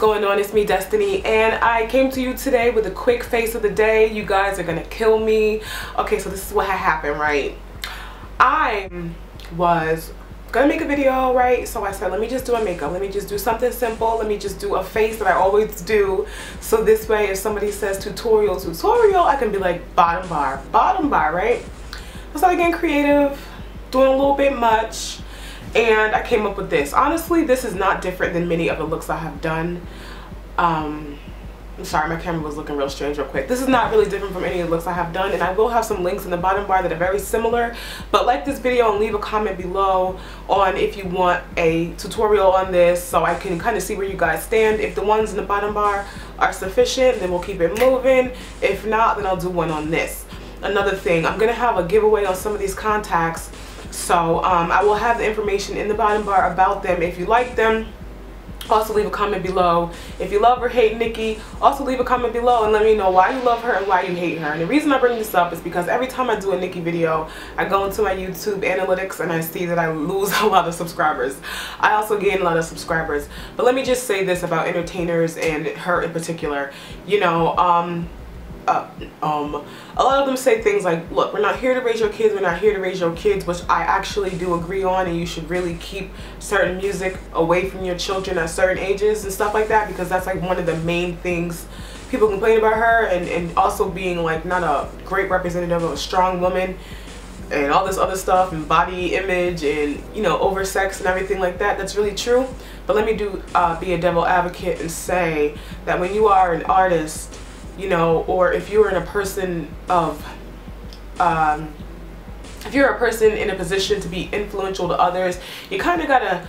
going on? It's me, Destiny, and I came to you today with a quick face of the day. You guys are gonna kill me. Okay, so this is what happened, right? I was gonna make a video, right? So I said, let me just do a makeup. Let me just do something simple. Let me just do a face that I always do. So this way, if somebody says tutorial, tutorial, I can be like bottom bar, bottom bar, right? I started getting creative, doing a little bit much and I came up with this. Honestly, this is not different than many of the looks I have done. Um, I'm sorry, my camera was looking real strange real quick. This is not really different from any of the looks I have done and I will have some links in the bottom bar that are very similar. But like this video and leave a comment below on if you want a tutorial on this so I can kind of see where you guys stand. If the ones in the bottom bar are sufficient, then we'll keep it moving. If not, then I'll do one on this. Another thing, I'm going to have a giveaway on some of these contacts so um, I will have the information in the bottom bar about them. If you like them, also leave a comment below. If you love or hate Nicki. also leave a comment below and let me know why you love her and why you hate her. And the reason I bring this up is because every time I do a Nicki video, I go into my YouTube analytics and I see that I lose a lot of subscribers. I also gain a lot of subscribers. But let me just say this about entertainers and her in particular. You know, um, um, a lot of them say things like, look, we're not here to raise your kids, we're not here to raise your kids, which I actually do agree on, and you should really keep certain music away from your children at certain ages and stuff like that, because that's like one of the main things people complain about her, and, and also being like not a great representative of a strong woman, and all this other stuff, and body image, and you know, over sex and everything like that, that's really true. But let me do uh, be a devil advocate and say that when you are an artist, you know, or if you're in a person of, um, if you're a person in a position to be influential to others, you kind of gotta,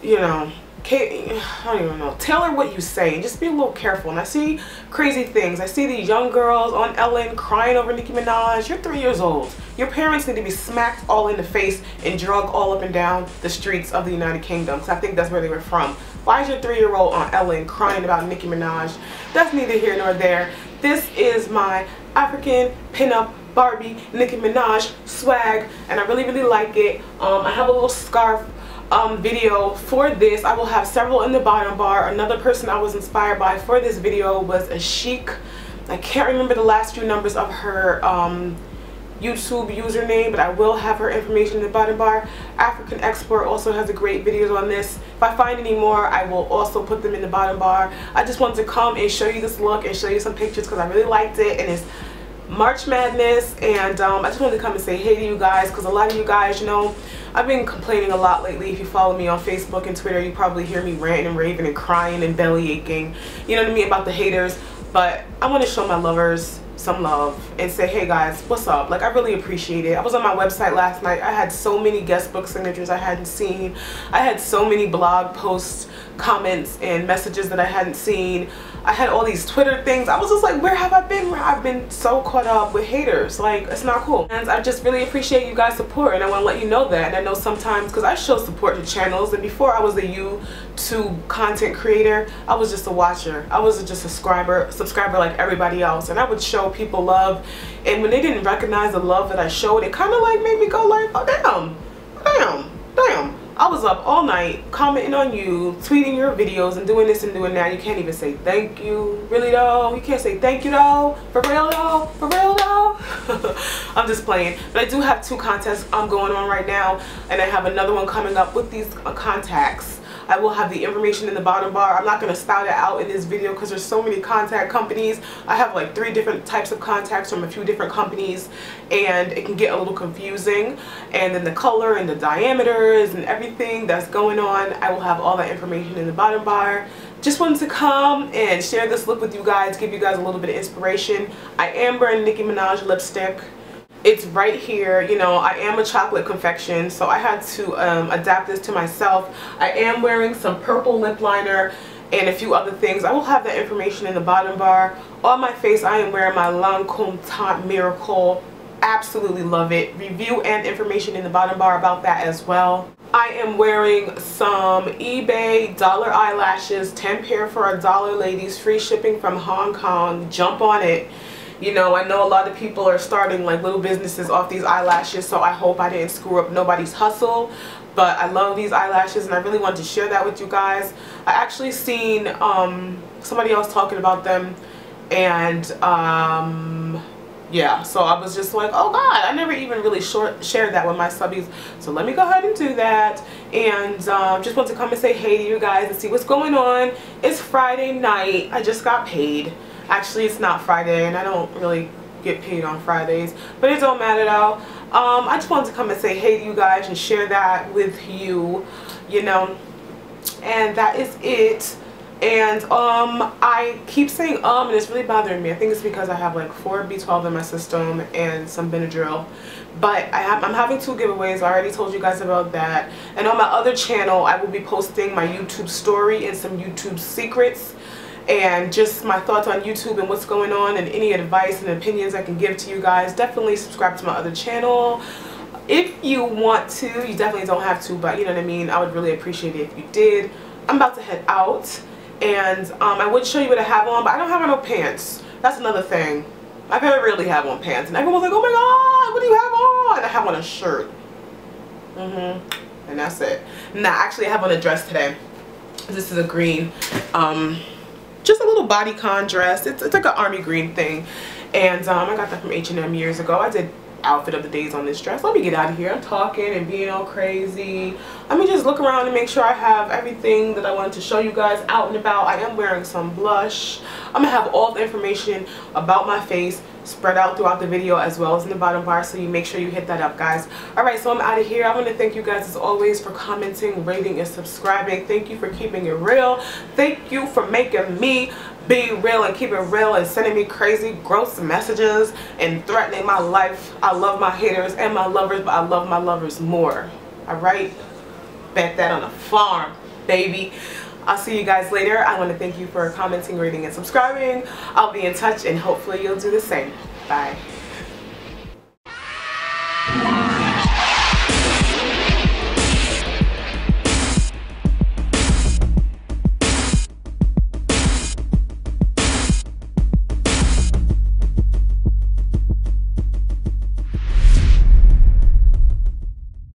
you know, I don't even know, tailor what you say and just be a little careful. And I see crazy things. I see these young girls on Ellen crying over Nicki Minaj. You're three years old. Your parents need to be smacked all in the face and drug all up and down the streets of the United Kingdom because I think that's where they were from. Why is your three-year-old on Ellen crying about Nicki Minaj? That's neither here nor there. This is my African pinup Barbie Nicki Minaj swag and I really really like it. Um, I have a little scarf um, video for this. I will have several in the bottom bar. Another person I was inspired by for this video was a chic. I can't remember the last few numbers of her um, YouTube username, but I will have her information in the bottom bar. African Export also has a great videos on this. If I find any more, I will also put them in the bottom bar. I just wanted to come and show you this look and show you some pictures because I really liked it and it's March Madness and um, I just wanted to come and say hey to you guys because a lot of you guys, you know, I've been complaining a lot lately. If you follow me on Facebook and Twitter, you probably hear me ranting and raving and crying and belly aching, you know what I mean, about the haters. But I want to show my lovers some love and say hey guys what's up? Like I really appreciate it. I was on my website last night. I had so many guest book signatures I hadn't seen. I had so many blog posts comments and messages that I hadn't seen I had all these Twitter things. I was just like, where have I been? Where I've been so caught up with haters. Like, it's not cool. And I just really appreciate you guys' support and I want to let you know that. And I know sometimes, because I show support to channels and before I was a YouTube content creator, I was just a watcher. I was just a subscriber, subscriber like everybody else. And I would show people love. And when they didn't recognize the love that I showed, it kind of like made me go like, oh damn, oh, damn, damn. I was up all night commenting on you, tweeting your videos and doing this and doing that. You can't even say thank you. Really though? You can't say thank you though? For real though? For real though? I'm just playing. But I do have two contests I'm going on right now and I have another one coming up with these uh, contacts I will have the information in the bottom bar. I'm not going to spout it out in this video because there's so many contact companies. I have like three different types of contacts from a few different companies and it can get a little confusing. And then the color and the diameters and everything that's going on, I will have all that information in the bottom bar just wanted to come and share this look with you guys, give you guys a little bit of inspiration. I am wearing Nicki Minaj lipstick it's right here you know I am a chocolate confection so I had to um, adapt this to myself. I am wearing some purple lip liner and a few other things. I will have that information in the bottom bar. On my face I am wearing my Lancome Teint Miracle. Absolutely love it. Review and information in the bottom bar about that as well. I am wearing some eBay dollar eyelashes 10 pair for a dollar ladies. Free shipping from Hong Kong. Jump on it you know, I know a lot of people are starting like little businesses off these eyelashes, so I hope I didn't screw up nobody's hustle. but I love these eyelashes and I really wanted to share that with you guys. I actually seen um, somebody else talking about them and um, yeah so I was just like oh god I never even really short shared that with my subbies so let me go ahead and do that and um, just want to come and say hey to you guys and see what's going on it's Friday night I just got paid actually it's not Friday and I don't really get paid on Fridays but it don't matter though. Um, I just wanted to come and say hey to you guys and share that with you you know. And that is it. And um I keep saying um and it's really bothering me. I think it's because I have like 4 B12 in my system and some Benadryl. But I have, I'm having two giveaways. I already told you guys about that. And on my other channel I will be posting my YouTube story and some YouTube secrets and just my thoughts on YouTube and what's going on and any advice and opinions I can give to you guys definitely subscribe to my other channel. If you want to you definitely don't have to but you know what I mean? I would really appreciate it if you did. I'm about to head out and um, I would show you what I have on but I don't have no pants. That's another thing. I very rarely have on pants and everyone's like oh my god what do you have on? I have on a shirt. Mm-hmm. And that's it. Now actually I have on a dress today. This is a green um, bodycon dress it's, it's like an army green thing and um, I got that from H&M years ago I did outfit of the days on this dress. Let me get out of here. I'm talking and being all crazy. Let me just look around and make sure I have everything that I wanted to show you guys out and about. I am wearing some blush. I'm going to have all the information about my face spread out throughout the video as well as in the bottom bar so you make sure you hit that up guys. Alright so I'm out of here. I want to thank you guys as always for commenting rating and subscribing. Thank you for keeping it real. Thank you for making me be real and keep it real and sending me crazy gross messages and threatening my life. I love my haters and my lovers but I love my lovers more. Alright back that on a farm baby I'll see you guys later. I want to thank you for commenting, rating, and subscribing. I'll be in touch and hopefully you'll do the same. Bye.